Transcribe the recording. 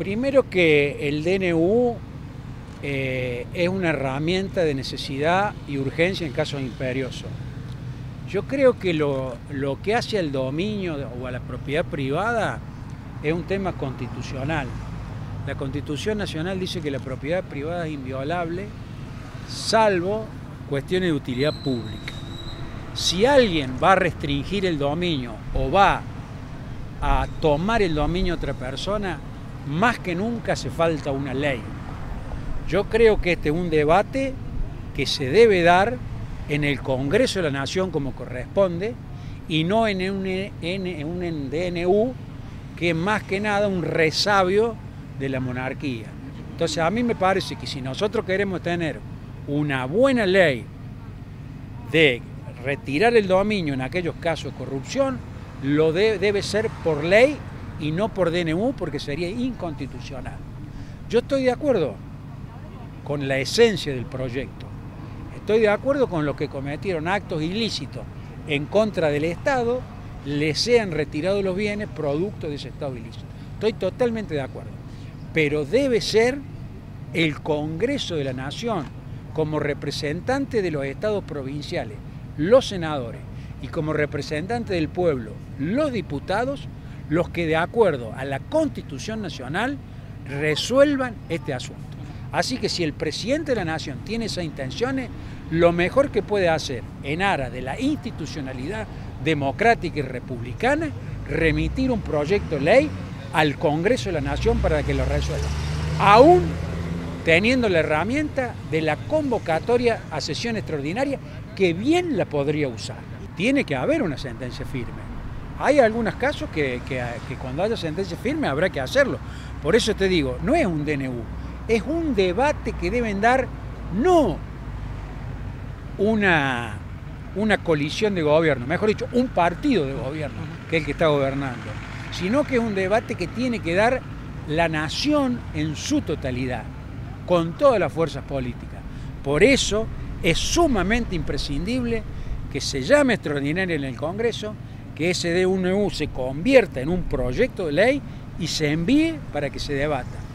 Primero que el DNU eh, es una herramienta de necesidad y urgencia en casos imperiosos. Yo creo que lo, lo que hace al dominio o a la propiedad privada es un tema constitucional. La Constitución Nacional dice que la propiedad privada es inviolable, salvo cuestiones de utilidad pública. Si alguien va a restringir el dominio o va a tomar el dominio de otra persona, más que nunca hace falta una ley. Yo creo que este es un debate que se debe dar en el Congreso de la Nación como corresponde y no en un, DNU que es más que nada un resabio de la monarquía. Entonces a mí me parece que si nosotros queremos tener una buena ley de retirar el dominio en aquellos casos de corrupción, lo debe ser por ley y no por DNU porque sería inconstitucional. Yo estoy de acuerdo con la esencia del proyecto. Estoy de acuerdo con los que cometieron actos ilícitos en contra del Estado, les sean retirados los bienes producto de ese Estado ilícito. Estoy totalmente de acuerdo. Pero debe ser el Congreso de la Nación, como representante de los estados provinciales, los senadores, y como representante del pueblo, los diputados, los que de acuerdo a la Constitución Nacional resuelvan este asunto. Así que si el presidente de la Nación tiene esas intenciones, lo mejor que puede hacer en aras de la institucionalidad democrática y republicana, remitir un proyecto de ley al Congreso de la Nación para que lo resuelva. Aún teniendo la herramienta de la convocatoria a sesión extraordinaria, que bien la podría usar tiene que haber una sentencia firme. Hay algunos casos que, cuando haya sentencia firme habrá que hacerlo. Por eso te digo, no es un DNU, es un debate que deben dar no una, una colisión de gobierno, mejor dicho, un partido de gobierno, que es el que está gobernando, sino que es un debate que tiene que dar la nación en su totalidad, con todas las fuerzas políticas. Por eso es sumamente imprescindible que se llame extraordinaria en el Congreso, que ese DNU se convierta en un proyecto de ley y se envíe para que se debata.